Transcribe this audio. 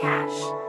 Cash.